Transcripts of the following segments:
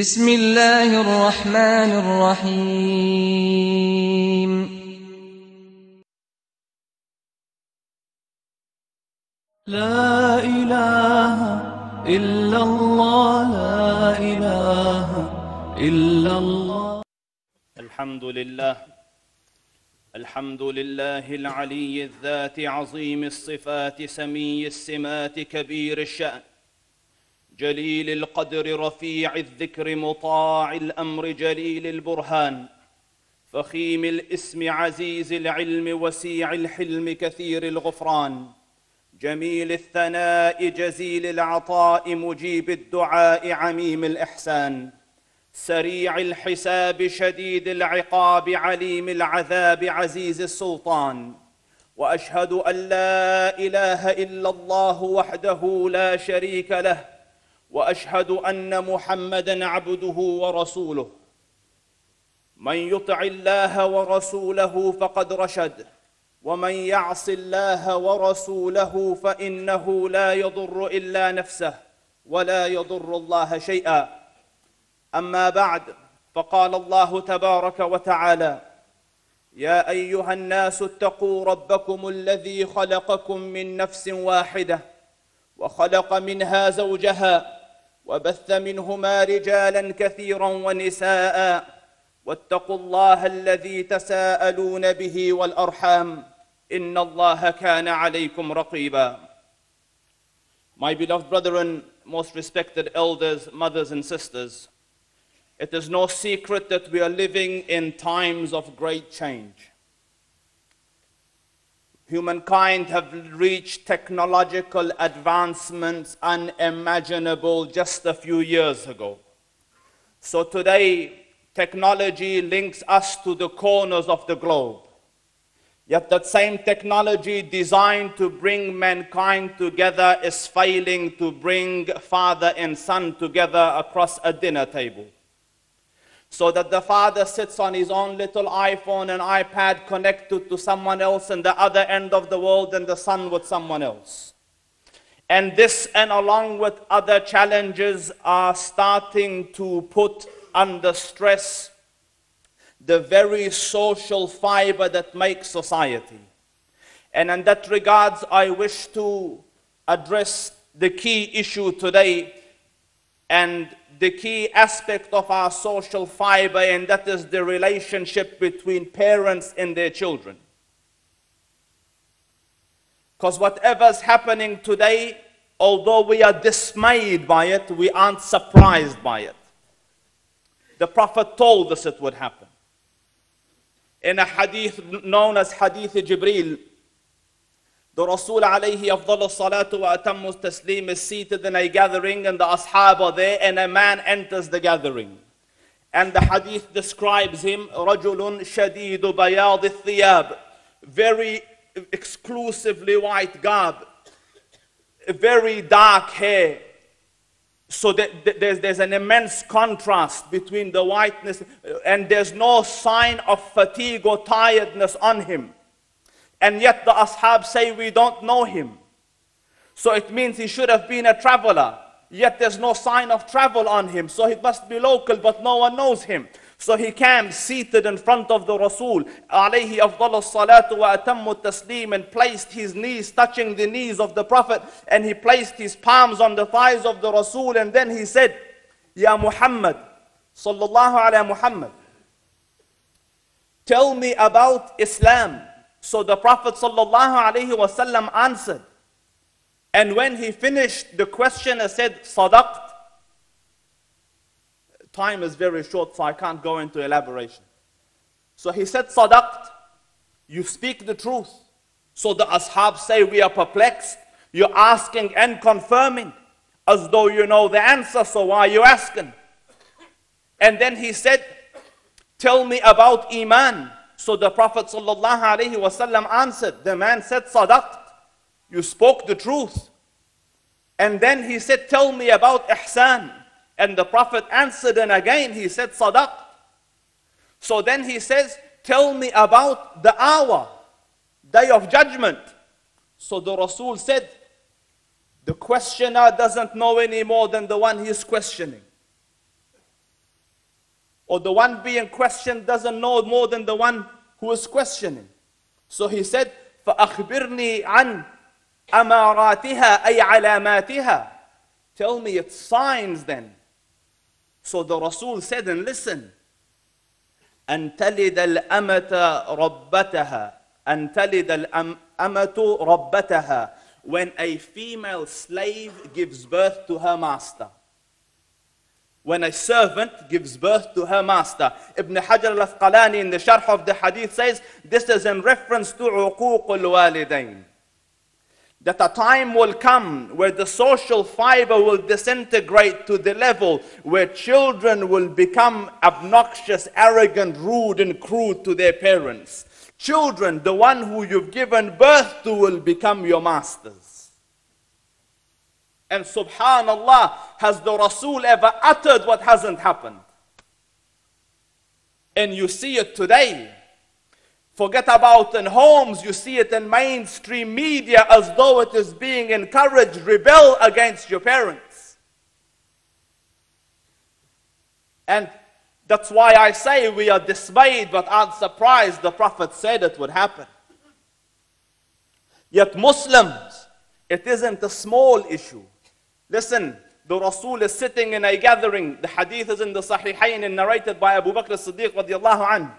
بسم الله الرحمن الرحيم. لا إله إلا الله لا إله إلا الله. الحمد لله الحمد لله العلي الذات عظيم الصفات سمي السمات كبير الشأن. جليل القدر رفيع الذكر مطاع الأمر جليل البرهان. فخيم الاسم عزيز العلم وسيع الحلم كثير الغفران. جميل الثناء جزيل العطاء مجيب الدعاء عميم الإحسان. سريع الحساب شديد العقاب عليم العذاب عزيز السلطان. وأشهد أن لا إله إلا الله وحده لا شريك له. وأشهد أن محمدا عبده ورسوله. من يطع الله ورسوله فقد رشد ومن يعص الله ورسوله فإنه لا يضر إلا نفسه ولا يضر الله شيئا. أما بعد فقال الله تبارك وتعالى يا أيها الناس اتقوا ربكم الذي خلقكم من نفس واحدة وخلق منها زوجها وبث منهما رجالا كثيرا ونساء واتقوا الله الذي تساءلون به والارحام ان الله كان عليكم رقيبا My beloved brethren, most respected elders, mothers and sisters, It is no secret that we are living in times of great change. Humankind have reached technological advancements unimaginable just a few years ago. So today, technology links us to the corners of the globe. Yet that same technology designed to bring mankind together is failing to bring father and son together across a dinner table so that the father sits on his own little iPhone and iPad connected to someone else in the other end of the world and the son with someone else. And this, and along with other challenges, are starting to put under stress the very social fiber that makes society. And in that regards, I wish to address the key issue today and the key aspect of our social fiber, and that is the relationship between parents and their children. Because whatever's happening today, although we are dismayed by it, we aren't surprised by it. The Prophet told us it would happen. In a hadith known as Hadith Jibreel, the Rasul alayhi afdal salatu wa atammu taslim is seated in a gathering and the ashab are there and a man enters the gathering. And the hadith describes him, رَجُلٌ شَدِيدُ بَيَاضِ الثِّيَابِ Very exclusively white garb, very dark hair. So that there's, there's an immense contrast between the whiteness and there's no sign of fatigue or tiredness on him. And yet the ashab say we don't know him. So it means he should have been a traveler. Yet there's no sign of travel on him. So he must be local, but no one knows him. So he came seated in front of the Rasul, alayhi afdal salatu wa atammu taslim, and placed his knees touching the knees of the Prophet, and he placed his palms on the thighs of the Rasul, and then he said, Ya Muhammad, sallallahu ala Muhammad, tell me about Islam. So the Prophet ﷺ answered. And when he finished, the questioner said, Sadaqt. Time is very short, so I can't go into elaboration. So he said, Sadaqt, you speak the truth. So the ashab say, We are perplexed. You're asking and confirming as though you know the answer, so why are you asking? And then he said, Tell me about Iman. So the Prophet ﷺ answered, the man said, Sadaqt, you spoke the truth. And then he said, tell me about ihsan. And the Prophet answered and again he said, Sadaqt. So then he says, tell me about the hour, day of judgment. So the Rasul said, The questioner doesn't know any more than the one he is questioning Or the one being questioned doesn't know more than the one who is questioning. So he said, فأخبرني عن أماراتها أي علاماتها. Tell me its signs then. So the Rasul said, and listen, أن تلد الأمة ربتها أن تلد الأمة ربتها when a female slave gives birth to her master. when a servant gives birth to her master. Ibn Hajar al-Asqalani in the Sharh of the Hadith says, this is in reference to uquq al-walidain. That a time will come where the social fiber will disintegrate to the level where children will become obnoxious, arrogant, rude, and crude to their parents. Children, the one who you've given birth to, will become your masters. And subhanallah, has the Rasul ever uttered what hasn't happened? And you see it today. Forget about in homes, you see it in mainstream media as though it is being encouraged. Rebel against your parents. And that's why I say we are dismayed but aren't surprised the Prophet said it would happen. Yet Muslims, it isn't a small issue. Listen, the Rasul is sitting in a gathering. The hadith is in the Sahihain and narrated by Abu Bakr as-Siddiq radiallahu anhu.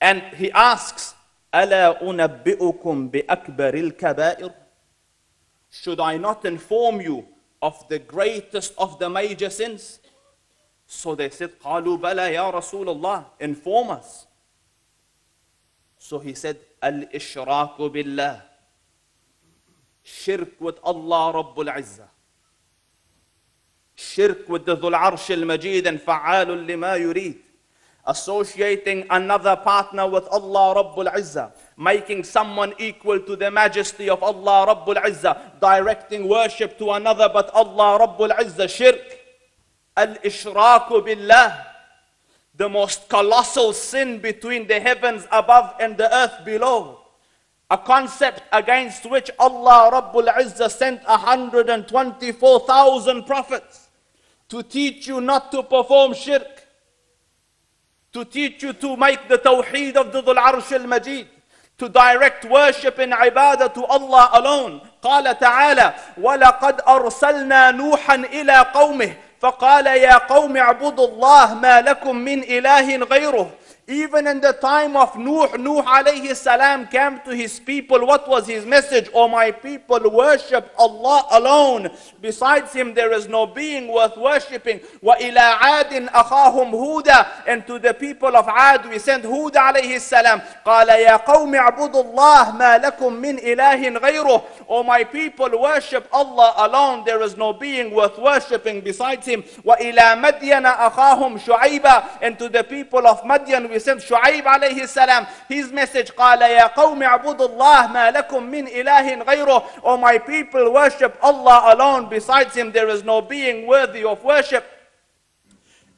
And he asks, ألا أنبئكم بأكبر الكبائر? Should I not inform you of the greatest of the major sins? So they said, قالوا بلى يا رسول الله, inform us. So he said, الإشراك بالله. Allah Rabbul Izzah. Shirk with the Dhul Arsh al-Majid and فعال لما يريد. Associating another partner with Allah Rabbul Izzah. Making someone equal to the majesty of Allah Rabbul Izzah. Directing worship to another but Allah Rabbul Izzah. Shirk. Al-Ishraku Billah. The most colossal sin between the heavens above and the earth below. A concept against which Allah Rabbul Izzah sent 124,000 prophets to teach you not to perform shirk, to teach you to make the tawheed of the Dhul Arsh al-Majid, to direct worship and ibadah to Allah alone. قال تعالى ولقد أرسلنا نوحا إلى قومه فقال يا قوم اعبدوا الله ما لكم من إله غيره Even in the time of Nuh, Nuh alayhi salam came to his people. What was his message? Oh, my people, worship Allah alone. Besides him, there is no being worth worshipping. وَإِلَىٰ عَادٍ أَخَاهُمْ هُودًا And to the people of Ad, we sent Hud alayhi salam. قَالَ يَا قَوْمِ اعْبُدُوا اللَّهِ مَا لَكُم مِّنْ إِلَهٍ غَيْرُهُ Oh, my people, worship Allah alone. There is no being worth worshipping besides him. وَإِلَىٰ مَدْيَنَ أَخَاهُمْ شُعَيْبًا And to the people of Madian, we sent Shu'aib alayhi salam. His message, قال يا قوم اعبدوا الله ما لكم من إله غيره. O my people, worship Allah alone. Besides him, there is no being worthy of worship.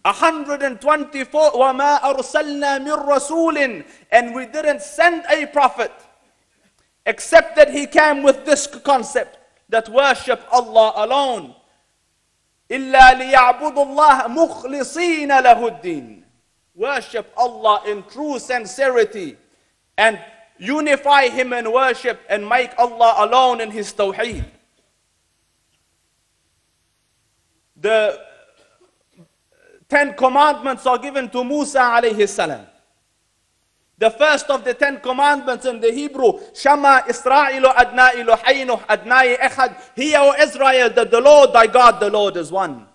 124 وما أرسلنا من رسول and we didn't send a prophet except that he came with this concept that worship Allah alone إلا ليعبدوا الله مخلصين له الدين worship Allah in true sincerity and unify Him in worship and make Allah alone in His tawheed. The Ten Commandments are given to Musa alayhi salam. The first of the Ten Commandments in the Hebrew, Shama Israelu Adnai Eloheinu Adnai Echad. Hear, O Israel, that the Lord thy God, the Lord is one.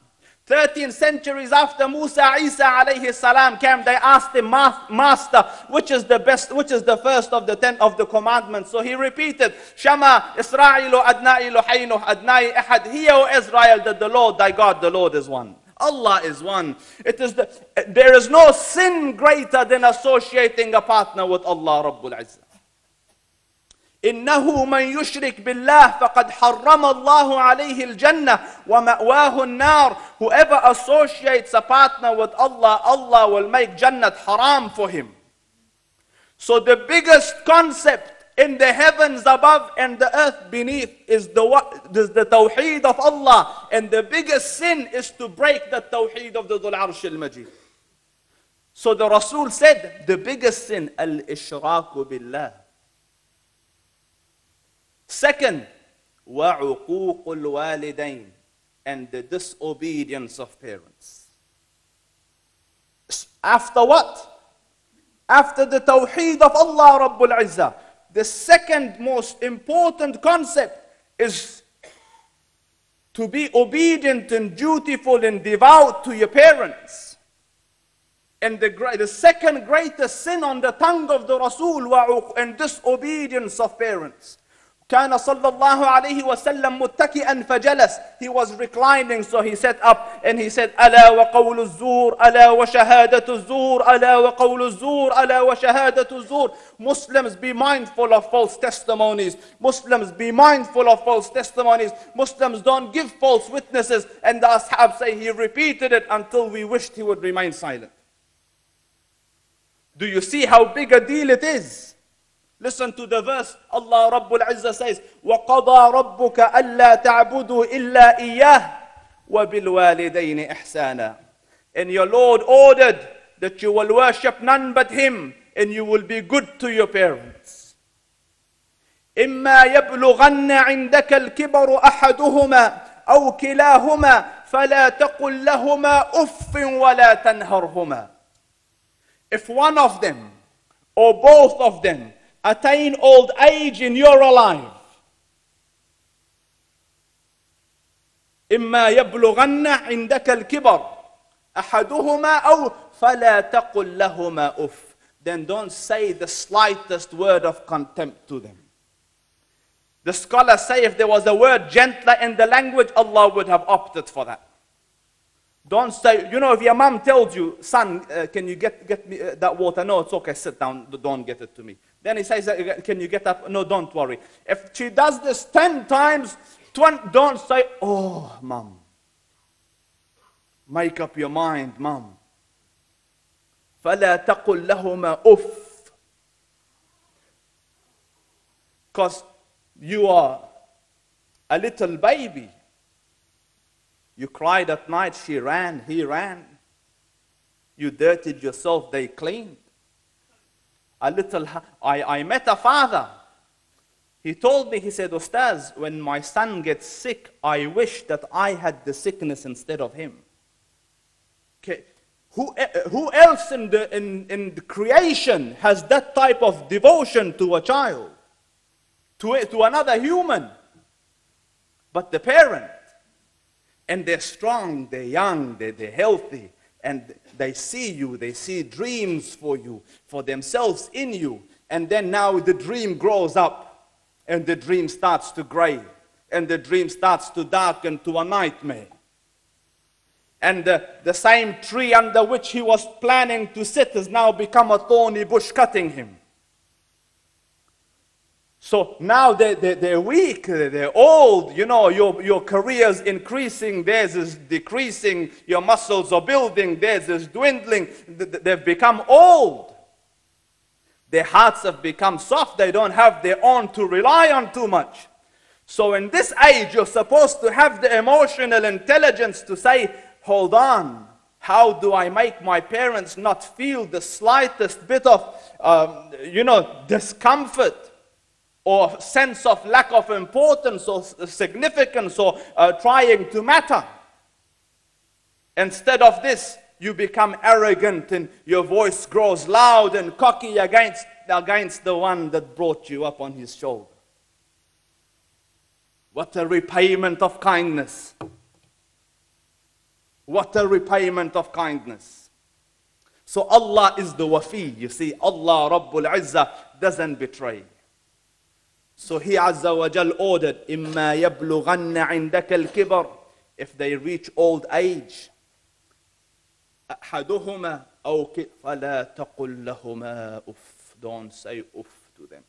13 centuries after Musa Isa alayhi salam came, they asked him, Master, which is the best, which is the first of the ten of the commandments? So he repeated, Shama Israelu Adnai Eloheinu Adnai Echad. Hear, O Israel, that the Lord thy God, the Lord is one. Allah is one. It is the, there is no sin greater than associating a partner with Allah Rabbul Izzah. إنه من يشرك بالله فقد حرم الله عليه الجنة ومأواه النار Whoever associates a partner with Allah, Allah will make Jannat haram for him. So the biggest concept in the heavens above and the earth beneath is the, is the Tawheed of Allah. And the biggest sin is to break the Tawheed of the Dhul Arsh al-Majid. So the Rasul said, the biggest sin, al-ishraku billah. Second, وَعُقُوقُ الْوَالِدَيْنِ And the disobedience of parents. After what? After the Tawheed of Allah Rabbul Izzah. The second most important concept is to be obedient and dutiful and devout to your parents. And the, gra- the second greatest sin on the tongue of the Rasul وعق- and disobedience of parents. كان صلى الله عليه وسلم متكئا فجلس he was reclining so he sat up and he said ألا وقول الزور ألا وشهادة الزور ألا وقول الزور ألا وشهادة الزور Muslims be mindful of false testimonies Muslims be mindful of false testimonies Muslims don't give false witnesses and the ashab say he repeated it until we wished he would remain silent do you see how big a deal it is Listen to the verse. Allah Rabbul Izzah says, وَقَضَى رَبُّكَ أَلَّا تَعْبُدُوا إِلَّا إِيَّهِ وَبِالْوَالِدَيْنِ إِحْسَانًا And your Lord ordered that you will worship none but Him and you will be good to your parents. إما يبلغن عندك الكبر أحدهما أو كلاهما فلا تقل لهما أف ولا تنهرهما If one of them or both of them attain old age and you're alive. إما يبلغن عندك الكبر أحدهما أو فلا تقل لهما أف Then don't say the slightest word of contempt to them. The scholars say if there was a word gentler in the language, Allah would have opted for that. Don't say, you know, if your mom tells you, son, uh, can you get, get me uh, that water? No, it's okay, sit down, don't get it to me. Then he says, uh, can you get up? No, don't worry. If she does this 10 times, 20, don't say, oh, mom. Make up your mind, mom. فلا تقل لهما أف Because you are a little baby. You cried at night, she ran, he ran. You dirtied yourself, they cleaned. a little, I, I met a father. He told me, he said, Ustaz, when my son gets sick, I wish that I had the sickness instead of him. Okay. Who, eh, eh, who else in the, in, in the creation has that type of devotion to a child, to, eh, to another human? But the parent. And they're strong, they're young, they're, they're healthy, and they see you, they see dreams for you, for themselves in you. And then now the dream grows up, and the dream starts to gray, and the dream starts to darken to a nightmare. And the, the same tree under which he was planning to sit has now become a thorny bush cutting him. So now they, they, they're weak, they're old, you know, your, your career's increasing, theirs is decreasing, your muscles are building, theirs is dwindling. Th- th- They've become old. Their hearts have become soft, they don't have their own to rely on too much. So in this age, you're supposed to have the emotional intelligence to say, hold on, how do I make my parents not feel the slightest bit of, um, you know, discomfort? Or sense of lack of importance or significance or uh, trying to matter. Instead of this, you become arrogant and your voice grows loud and cocky against, against the one that brought you up on his shoulder. What a repayment of kindness. What a repayment of kindness. So Allah is the wafi. You see, Allah Rabbul Izzah doesn't betray. So he Azza wa Jal ordered, إِمَّا يَبْلُغَنَّ عِنْدَكَ الْكِبَرِ If they reach old age, أَحَدُهُمَا أَوْ فَلَا تَقُلْ لَهُمَا أُفْ Don't say uff to them.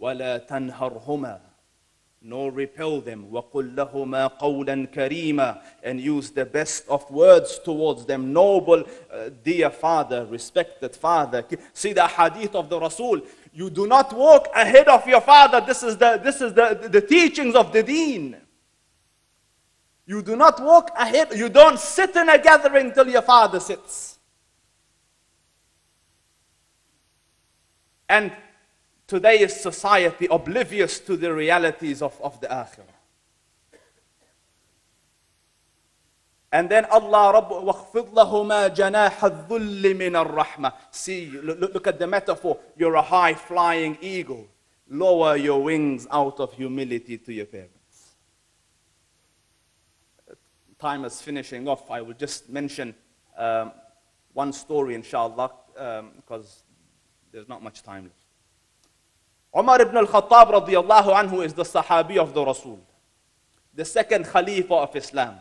وَلَا تَنْهَرْهُمَا nor repel them. وَقُلْ لَهُمَا قَوْلًا كَرِيمًا And use the best of words towards them. Noble, uh, dear father, respected father. See the hadith of the Rasul. You do not walk ahead of your father. This is the, this is the, the teachings of the deen. You do not walk ahead. You don't sit in a gathering till your father sits. And today's society oblivious to the realities of, of the akhirah. And then Allah Rabb وَخْفِضْ لَهُمَا جَنَاحَ الذُّلِّ مِنَ الرَّحْمَةِ See, look, look at the metaphor. You're a high flying eagle. Lower your wings out of humility to your parents. Time is finishing off. I will just mention um, one story, inshallah, um, because there's not much time left. Umar ibn al-Khattab radiallahu anhu is the Sahabi of the Rasul, the second Khalifa of Islam,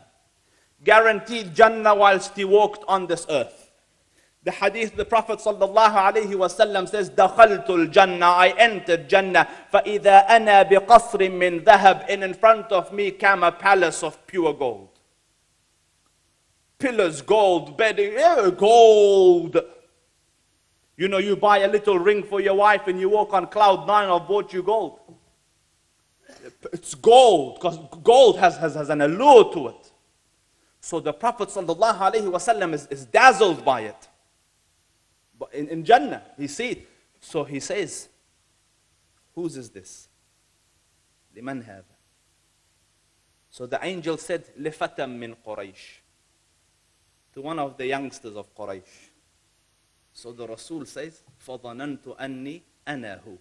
guaranteed Jannah whilst he walked on this earth. The hadith, the Prophet sallallahu alayhi wasallam says, دخلت الجنة, I entered Jannah, فإذا أنا بقصر من ذهب, and in front of me came a palace of pure gold. Pillars, gold, bedding, yeah, gold. You know, you buy a little ring for your wife and you walk on cloud nine, I've bought you gold. It's gold, because gold has, has, has an allure to it. So the Prophet ﷺ is, is dazzled by it. But in, in Jannah, he sees it. So he says, Whose is this? لمن هذا? So the angel said, لفتى من قريش. To one of the youngsters of Quraysh. So the Rasul says, فَظَنَنْتُ أَنِّي أَنَا هُ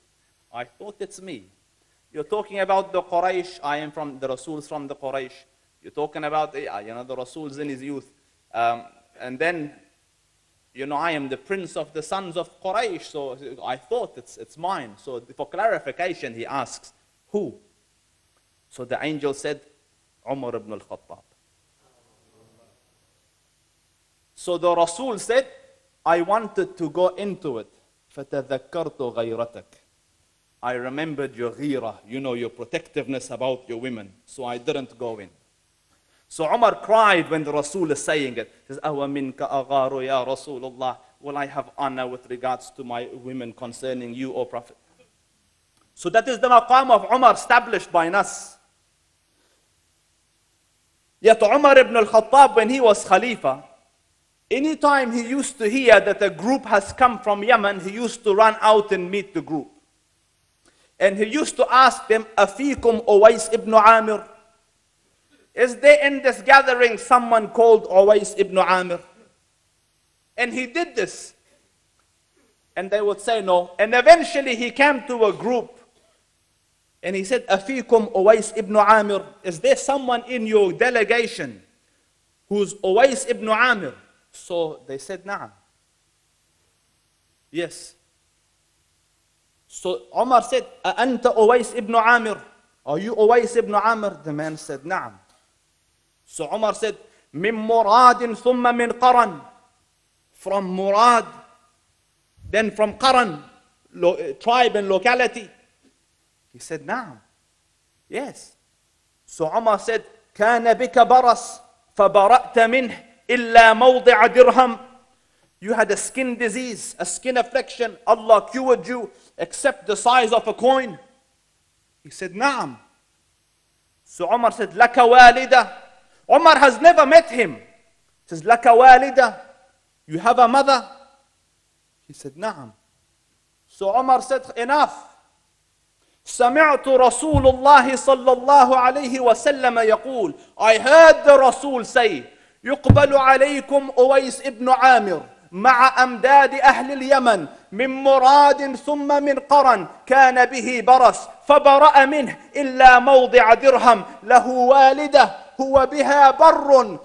I thought it's me. You're talking about the Quraysh. I am from the Rasul's from the Quraysh. You're talking about, yeah, you know, the Rasul's in his youth. Um, and then, you know, I am the prince of the sons of Quraysh. So I thought it's, it's mine. So for clarification, he asks, who? So the angel said, Umar ibn al-Khattab. So the Rasul said, I wanted to go into it. فَتَذَكَّرْتُ غَيْرَتَكَ I remembered your ghira, you know, your protectiveness about your women. So I didn't go in. So Umar cried when the Rasul is saying it. He says, Awa minka agharu ya Rasulullah. Will I have honor with regards to my women concerning you, O Prophet? So that is the maqam of Umar established by us. Yet Umar ibn al-Khattab, when he was Khalifa, anytime he used to hear that a group has come from Yemen, he used to run out and meet the group. And he used to ask them, Afikum Uwais ibn Amir? Is there in this gathering someone called Uwais ibn Amir? And he did this. And they would say no. And eventually he came to a group. And he said, Afikum Uwais ibn Amir? Is there someone in your delegation who's Uwais ibn Amir? So they said, Na'am. Yes. So Omar said, Anta Uwais ibn Amir. Are you Uwais ibn Amir? The man said, Na'am. So Omar said, Min Muradin thumma min Qaran. From Murad, then from Qaran, lo- tribe and locality. He said, Na'am. Yes. So Omar said, كان بك برص فبرأت منه إلا موضع درهم You had a skin disease, a skin affliction. Allah cured you except the size of a coin. He said, Naam. So Umar said, Laka walida. Umar has never met him. He says, Laka walida. You have a mother? He said, Naam. So Umar said, Enough. سمعت رسول الله صلى الله عليه وسلم يقول I heard the Rasul say يقبل عليكم أويس ابن عامر مع أمداد أهل اليمن من مراد ثم من قرن كان به برص فبرأ منه إلا موضع درهم له والدة هو بها بر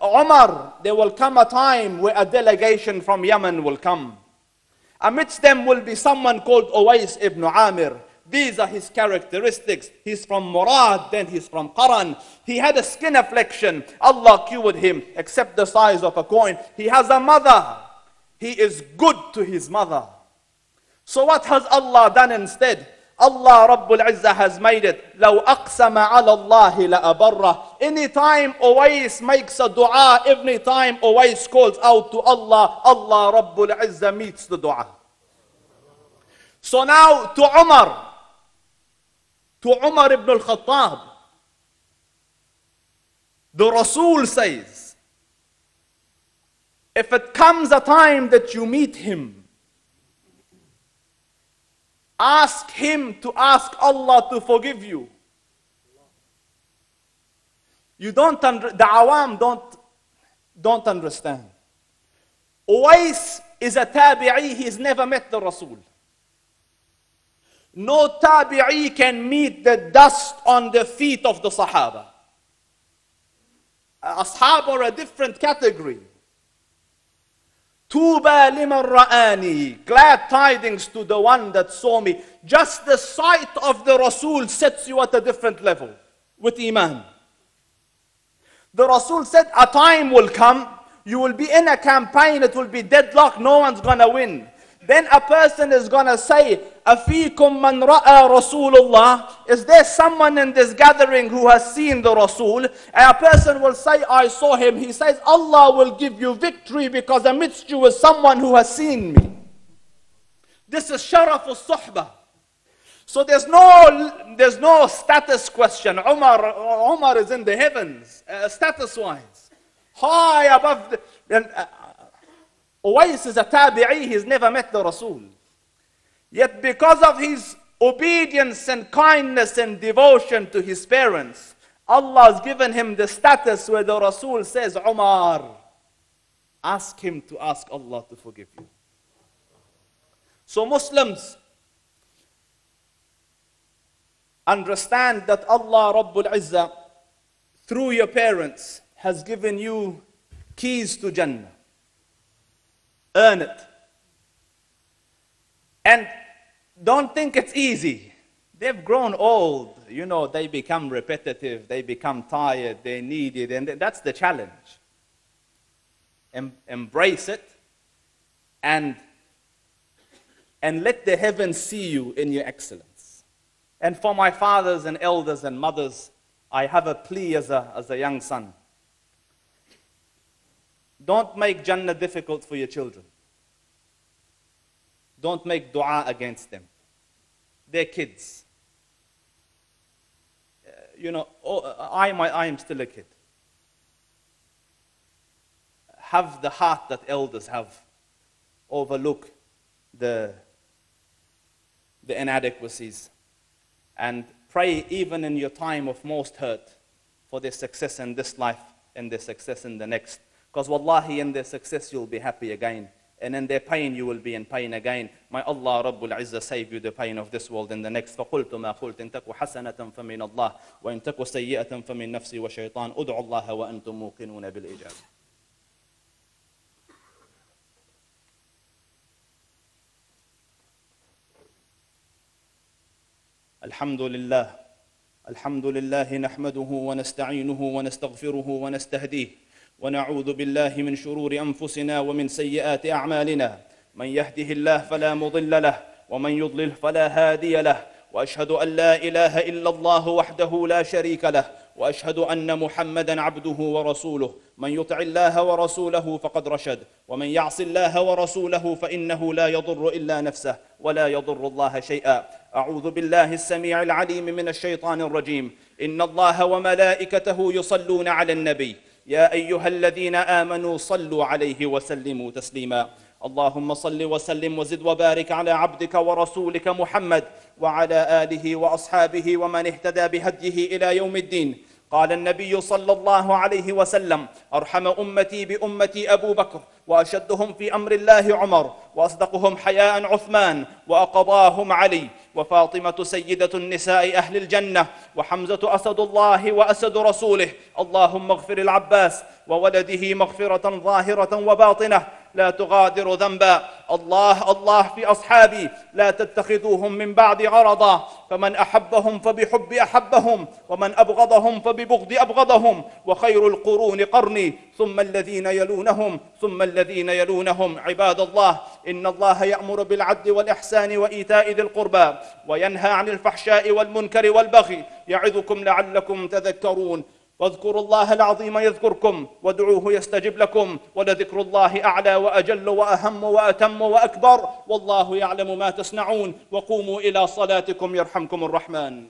Omar, there will come a time where a delegation from Yemen will come. Amidst them will be someone called Uwais ibn Amir. These are his characteristics. He's from Murad, then he's from Qaran. He had a skin affliction. Allah cured him, except the size of a coin. He has a mother. He is good to his mother. So what has Allah done instead? Allah Rabbul Izzah has made it. لو أقسم على الله لأبره. Anytime Uwais makes a dua, every time Uwais calls out to Allah, Allah Rabbul Izzah meets the dua. So now to Umar, to Umar ibn al-Khattab, the Rasul says, if it comes a time that you meet him, ask him to ask Allah to forgive you. You don't under, the awam don't, don't understand. Uwais is a tabi'i, he's never met the Rasul. No tabi'i can meet the dust on the feet of the Sahaba. Ashab are a different category. Tuba liman ra'ani. Glad tidings to the one that saw me. Just the sight of the Rasul sets you at a different level with Iman. The Rasul said, A time will come, you will be in a campaign, it will be deadlock, no one's gonna win. Then a person is gonna say, Afikum man ra'a Rasulullah. Is there someone in this gathering who has seen the Rasul? And a person will say, I saw him. He says, Allah will give you victory because amidst you is someone who has seen me. This is sharaf al-suhbah. So there's no, there's no status question. Umar, Umar is in the heavens, uh, status-wise. High above the... And, uh, Uwais is a tabi'i, he's never met the Rasul. Yet because of his obedience and kindness and devotion to his parents, Allah has given him the status where the Rasul says, Umar, ask him to ask Allah to forgive you. So Muslims, understand that Allah Rabbul Izzah, through your parents, has given you keys to Jannah. Earn it. And don't think it's easy. They've grown old. You know, they become repetitive, they become tired, they need it, and that's the challenge. Em- embrace it and, and let the heavens see you in your excellence. And for my fathers and elders and mothers, I have a plea as a, as a young son. Don't make Jannah difficult for your children. Don't make dua against them. They're kids. Uh, you know, oh, I, my, I am still a kid. Have the heart that elders have. Overlook the, the inadequacies. And pray even in your time of most hurt for their success in this life and their success in the next. Because wallahi, in their success, you'll be happy again. And in their pain, you will be in pain again. May Allah Rabbul Izzah save you the pain of this world and the next. فقلت ما قلت إن تك حسنة فمن الله وإن تك سيئة فمن نفسي وشيطان ادعوا الله وأنتم موقنون بالإجابة. الحمد لله الحمد لله نحمده ونستعينه ونستغفره ونستهديه ونعوذ بالله من شرور أنفسنا ومن سيئات أعمالنا. من يهده الله فلا مضل له ومن يضلل فلا هادي له. وأشهد أن لا إله إلا الله وحده لا شريك له وأشهد أن محمدا عبده ورسوله. من يطع الله ورسوله فقد رشد ومن يعص الله ورسوله فإنه لا يضر إلا نفسه ولا يضر الله شيئا. أعوذ بالله السميع العليم من الشيطان الرجيم. إن الله وملائكته يصلون على النبي. يا أيها الذين آمنوا صلوا عليه وسلموا تسليما. اللهم صل وسلم وزد وبارك على عبدك ورسولك محمد وعلى آله وأصحابه ومن اهتدى بهديه إلى يوم الدين. قال النبي صلى الله عليه وسلم أرحم أمتي بأمتي أبو بكر وأشدهم في أمر الله عمر وأصدقهم حياء عثمان وأقضاهم علي. وفاطمة سيدة النساء أهل الجنة وحمزة أسد الله وأسد رسوله اللهم اغفر العباس وولده مغفرة ظاهرة وباطنة لا تغادر ذنبا. الله الله في أصحابي. لا تتخذوهم من بعد غرضا فمن أحبهم فبحب أحبهم. ومن أبغضهم فببغض أبغضهم. وخير القرون قرني. ثم الذين يلونهم ثم الذين يلونهم. عباد الله إن الله يأمر بالعدل والإحسان وإيتاء ذي القربى وينهى عن الفحشاء والمنكر والبغي. يعظكم لعلكم تذكرون. واذكروا الله العظيم يذكركم وادعوه يستجب لكم ولذكر الله أعلى وأجل وأهم وأتم وأكبر والله يعلم ما تصنعون وقوموا إلى صلاتكم يرحمكم الرحمن.